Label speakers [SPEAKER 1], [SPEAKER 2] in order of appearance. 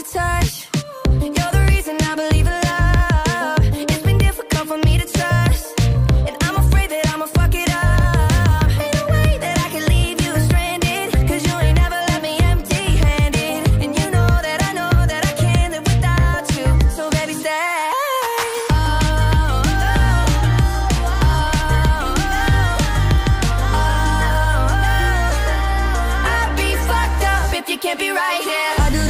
[SPEAKER 1] your touch. You're the reason I believe in love. It's been difficult for me to trust, and I'm afraid that I'ma fuck it up. Ain't no way that I can leave you stranded, cause you ain't never left me empty-handed, and you know that I know that I can't live without you. So baby, stay. I'd be fucked up if you Can't be right here.